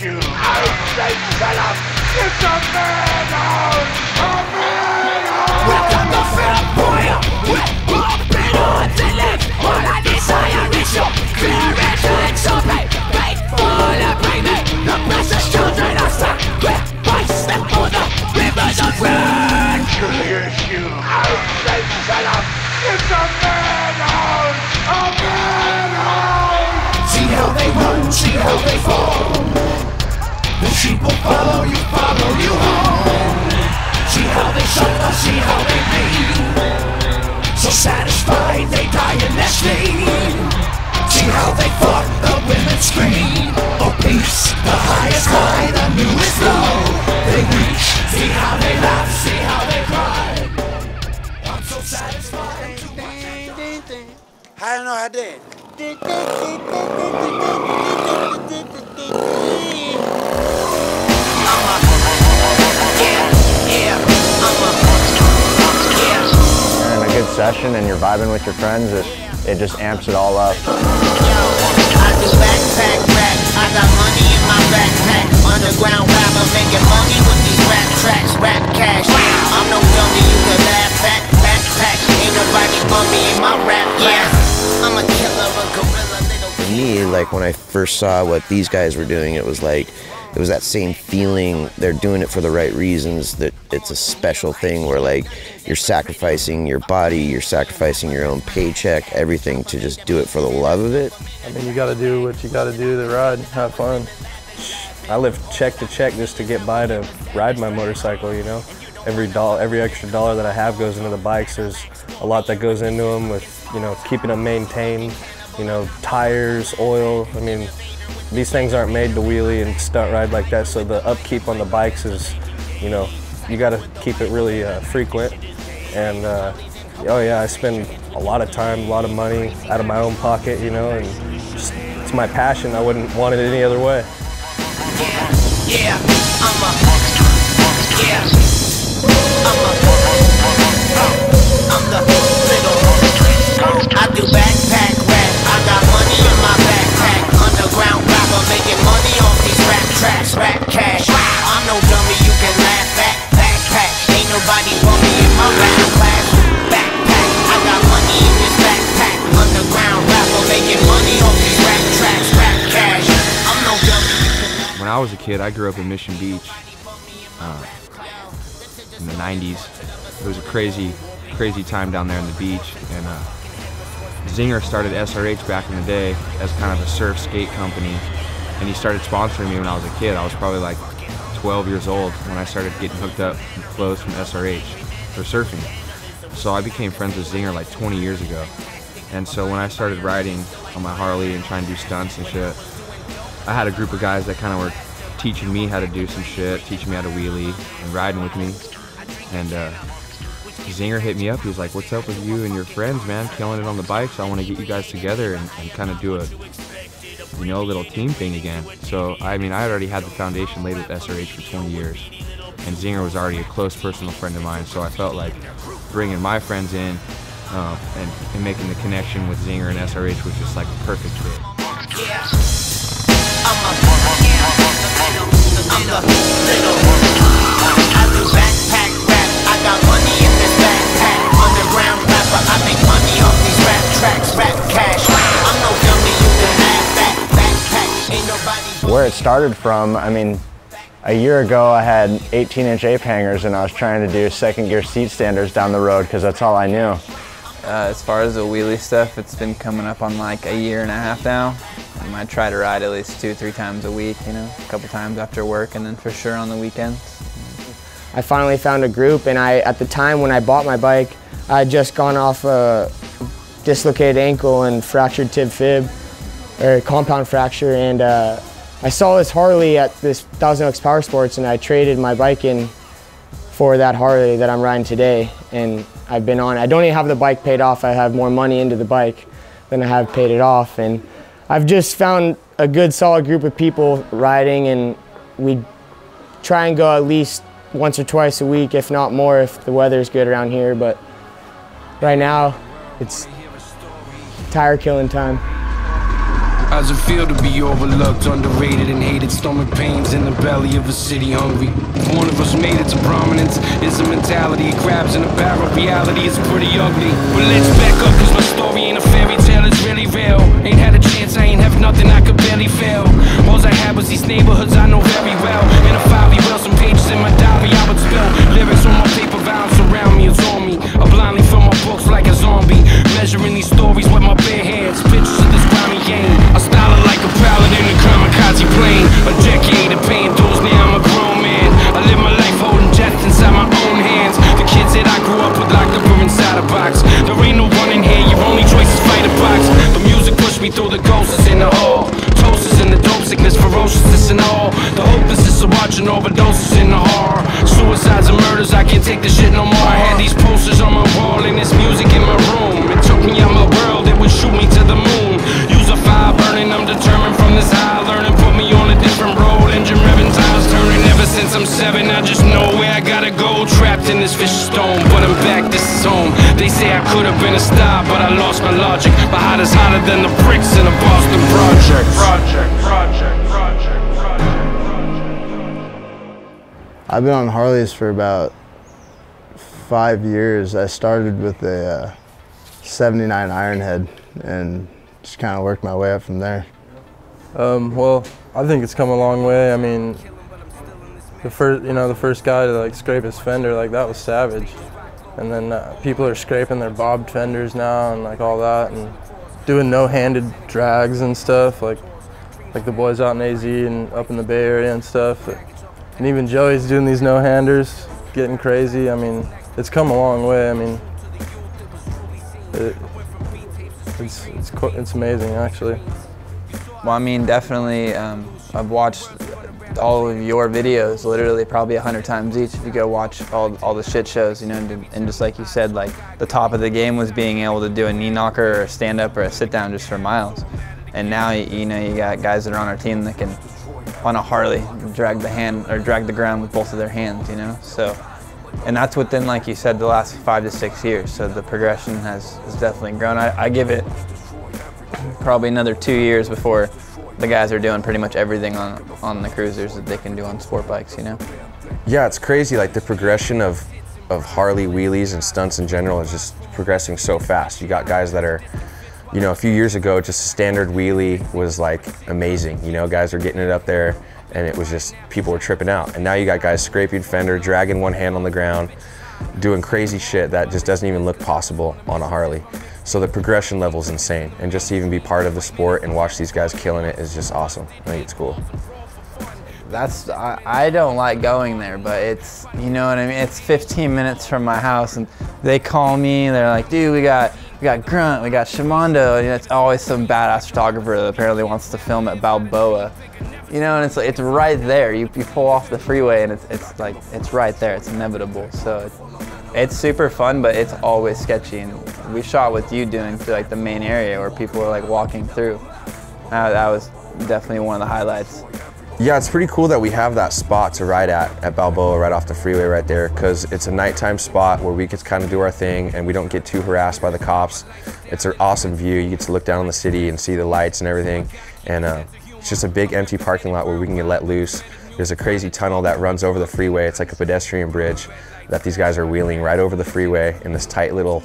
you. I say shut up. It's a madhouse. A madhouse. Welcome to Philadelphia. We're open on the live. All I desire is your clear excellence of me. Faithful agreement. The precious children are stuck. Where I step on the rivers of red. Truly you. I say shut up. It's a madhouse. A madhouse. See how they run, see how they fall. The sheep will follow you, follow you home. See how they suffer, see how they bleed. So satisfied they die in their sleep. See how they fuck, the women scream. Oh peace, the highest high, the newest low. They reach, see how they laugh, see how they cry. I'm so satisfied to watch them die. I don't know how I did. Session and you're vibing with your friends, it, it just amps it all up. I do backpack rap. I got money in my backpack. Underground rapper making money with these rap tracks, rap cash. I'm no dummy you can laugh at. Backpack, ain't nobody bummy in my rap class. I'm a killer, a gorilla, little. For me, like when I first saw what these guys were doing, it was like it was that same feeling. They're doing it for the right reasons. That it's a special thing where like you're sacrificing your body, you're sacrificing your own paycheck, everything to just do it for the love of it. I mean, you got to do what you got to do to ride, have fun. I live check to check just to get by to ride my motorcycle. You know, every dollar, every extra dollar that I have goes into the bikes. There's a lot that goes into them with you know keeping them maintained. You know, tires, oil. I mean, these things aren't made to wheelie and stunt ride like that. So the upkeep on the bikes is, you know, you got to keep it really uh, frequent. And uh, oh yeah, I spend a lot of time, a lot of money out of my own pocket. You know, and just, it's my passion. I wouldn't want it any other way. Yeah, I'm a. Yeah, I'm a. I'm the little. I do backpack was a kid, I grew up in Mission Beach uh, in the 90s. It was a crazy, crazy time down there on the beach. And uh, Zinger started SRH back in the day as kind of a surf skate company. And he started sponsoring me when I was a kid. I was probably like 12 years old when I started getting hooked up with clothes from SRH for surfing. So I became friends with Zinger like 20 years ago. And so when I started riding on my Harley and trying to do stunts and shit, I had a group of guys that kind of were teaching me how to do some shit, teaching me how to wheelie and riding with me. And uh, Zinger hit me up. He was like, "What's up with you and your friends, man? Killing it on the bikes. I want to get you guys together and, and kind of do a, you know, little team thing again." So I mean, I had already had the foundation laid with SRH for 20 years, and Zinger was already a close personal friend of mine. So I felt like bringing my friends in uh, and, and making the connection with Zinger and SRH was just like a perfect fit. Yeah. I'm the little. I do backpack rap. I got money in this backpack. Underground rapper. I make money off these rap tracks, rap cash. I'm no dummy. You can laugh at. Backpack. Ain't nobody. Where it started from, I mean, a year ago I had 18 inch ape hangers and I was trying to do second gear seat standers down the road because that's all I knew. Uh, as far as the wheelie stuff, it's been coming up on like a year and a half now. I try to ride at least two, three times a week, you know, a couple times after work and then for sure on the weekends. I finally found a group and I, at the time when I bought my bike, I had just gone off a dislocated ankle and fractured tib fib, or compound fracture, and uh, I saw this Harley at this Thousand Oaks Power Sports and I traded my bike in for that Harley that I'm riding today and I've been on. I don't even have the bike paid off. I have more money into the bike than I have paid it off and I've just found a good solid group of people riding and we try and go at least once or twice a week, if not more, if the weather's good around here. But right now, it's tire killing time. How's it feel to be overlooked, underrated, and hated? Stomach pains in the belly of a city hungry. One of us made it to prominence, it's a mentality crabs in a barrel. Reality is pretty ugly. But let's back up, cause my story ain't a fairy tale, it's really real. Ain't had a nothing, I could barely fail. All I had was these neighborhoods I know very well. In a five well, some pages in my diary, I would spill lyrics on my paper, violence around me, it's on me. I blindly fill my books like a zombie. Measuring these stories with my bare hands, pictures of this grimy game. I style it like a pilot could have been a star, but I lost my logic. My heart is hotter than the bricks in a Boston project. Project, project, project, I've been on Harleys for about five years. I started with a uh, 79 Ironhead and just kind of worked my way up from there. Um, well, I think it's come a long way. I mean, the first, you know, the first guy to like scrape his fender, like that was Savage, and then uh, people are scraping their bobbed fenders now and like all that, and doing no-handed drags and stuff, like like the boys out in AZ and up in the Bay Area and stuff. And even Joey's doing these no-handers, getting crazy. I mean, it's come a long way. I mean, it, it's it's it's amazing actually. Well, I mean, definitely. Um, I've watched all of your videos, literally probably a hundred times each. If you go watch all, all the shit shows, you know, and, and just like you said, like the top of the game was being able to do a knee knocker or a stand up or a sit down just for miles. And now, you, you know, you got guys that are on our team that can, on a Harley, drag the hand or drag the ground with both of their hands, you know. So, and that's within, like you said, the last five to six years. So the progression has, has definitely grown. I, I give it probably another two years before the guys are doing pretty much everything on on the cruisers that they can do on sport bikes, you know. Yeah, it's crazy. Like the progression of of Harley wheelies and stunts in general is just progressing so fast. You got guys that are, you know, a few years ago, just a standard wheelie was like amazing. You know, guys were getting it up there, and it was just people were tripping out. And now you got guys scraping fender, dragging one hand on the ground, doing crazy shit that just doesn't even look possible on a Harley. So the progression level is insane, and just to even be part of the sport and watch these guys killing it is just awesome. I think it's cool. That's I, I don't like going there, but it's you know what I mean. It's 15 minutes from my house, and they call me. They're like, "Dude, we got we got Grunt, we got Shimondo." And it's always some badass photographer that apparently wants to film at Balboa. You know, and it's like, it's right there. You, you pull off the freeway, and it's it's like it's right there. It's inevitable. So it's, it's super fun, but it's always sketchy. And we shot with you doing through like the main area where people were like walking through. Uh, that was definitely one of the highlights. Yeah, it's pretty cool that we have that spot to ride at at Balboa, right off the freeway, right there, because it's a nighttime spot where we can kind of do our thing and we don't get too harassed by the cops. It's an awesome view. You get to look down on the city and see the lights and everything, and uh, it's just a big empty parking lot where we can get let loose. There's a crazy tunnel that runs over the freeway. It's like a pedestrian bridge that these guys are wheeling right over the freeway in this tight little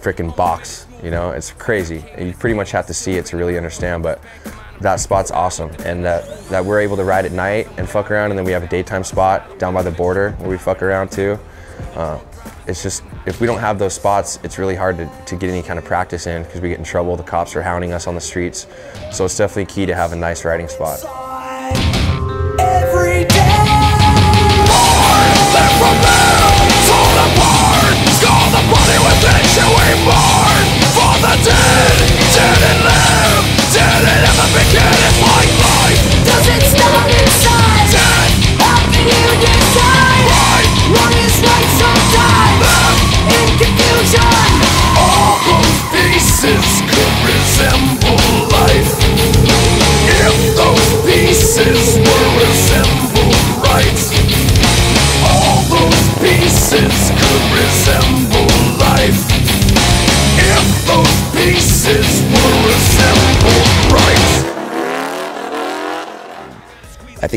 freaking box. You know, it's crazy. You pretty much have to see it to really understand, but that spot's awesome. And that, that we're able to ride at night and fuck around, and then we have a daytime spot down by the border where we fuck around too. Uh, it's just, if we don't have those spots, it's really hard to, to get any kind of practice in because we get in trouble. The cops are hounding us on the streets. So it's definitely key to have a nice riding spot.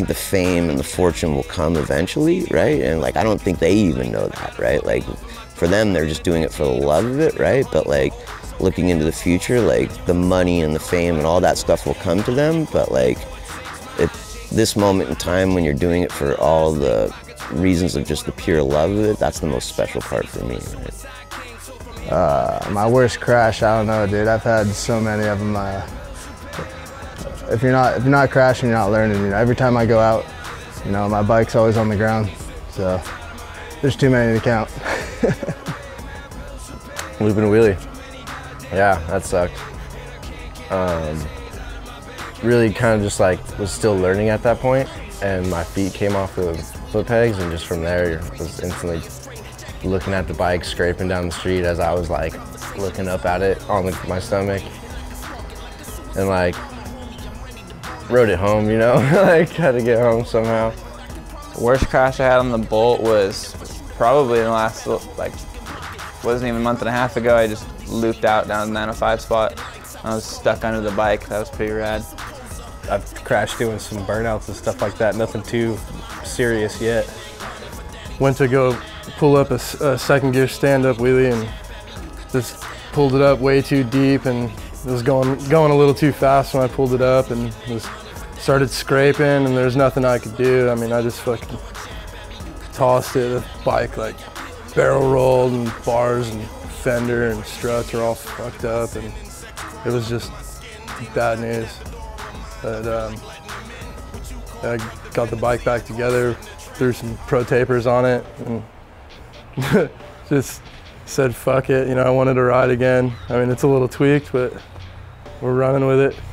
Think the fame and the fortune will come eventually, right? And like I don't think they even know that, right? Like for them, they're just doing it for the love of it, right? But like looking into the future, like the money and the fame and all that stuff will come to them, but like at this moment in time when you're doing it for all the reasons of just the pure love of it, that's the most special part for me. Right? Uh, my worst crash, I don't know, dude. I've had so many of them. Uh, if you're not if you're not crashing, you're not learning. You know, every time I go out, you know, my bike's always on the ground. So there's too many to count. Looping wheelie. Yeah, that sucked. Um, really kind of just like was still learning at that point and my feet came off the foot pegs and just from there was instantly looking at the bike scraping down the street as I was like looking up at it on the, my stomach and like rode it home, you know, like had to get home somehow. Worst crash I had on the Bolt was probably in the last like wasn't even a month and a half ago. I just looped out down the 905 spot. I was stuck under the bike. That was pretty rad. I've crashed doing some burnouts and stuff like that. Nothing too serious yet. Went to go pull up a, a second gear stand-up wheelie and just pulled it up way too deep and it was going going a little too fast when I pulled it up and was started scraping and there's nothing I could do. I mean, I just fucking tossed it. The bike like barrel rolled and bars and fender and struts were all fucked up and it was just bad news. But um, I got the bike back together, threw some pro tapers on it and just said fuck it. You know, I wanted to ride again. I mean, it's a little tweaked, but we're running with it.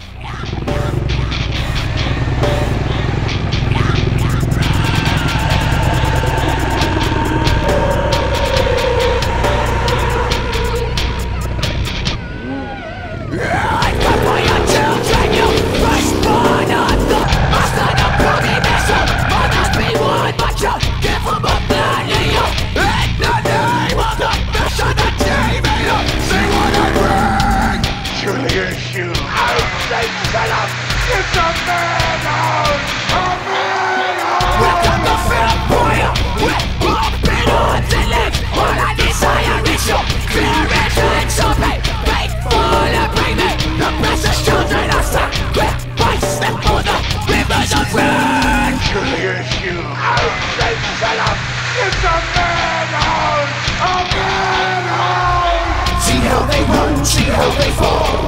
They fall.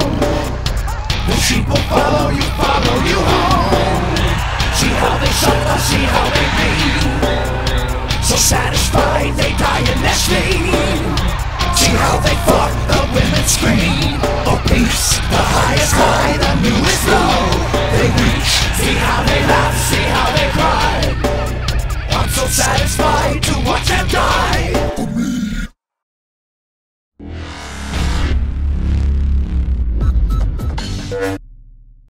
The sheep will follow you, follow you home. See how they suffer, see how they